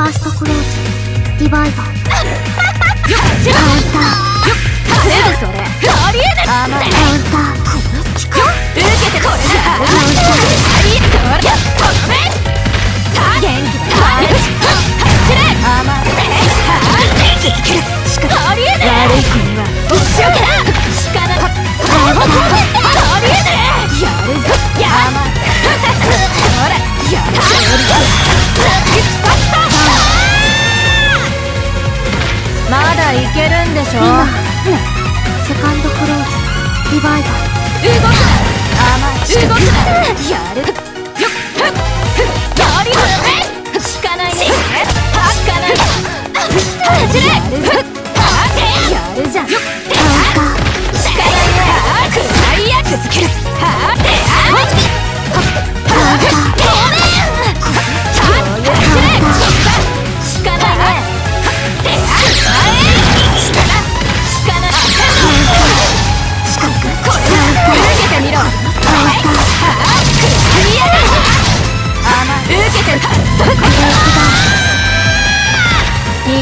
ファーストクローズディバイバーカウンターすぐそれありえねカけるんでしょ？今セカンドクローズディバイバー動くな甘い動く。なやる。よっやりかないかない。走れ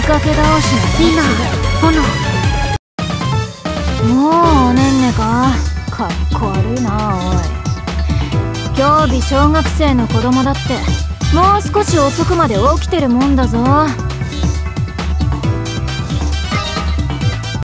見かけ倒し今。炎。もうおねんねかかっこ悪いなおい今日日小学生の子供だってもう少し遅くまで起きてるもんだぞ